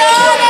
Hallelujah.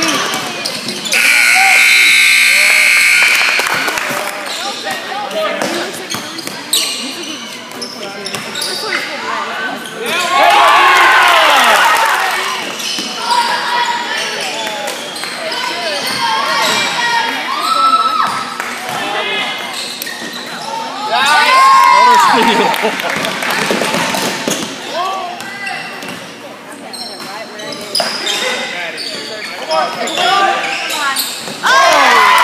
video. Come on. Oh!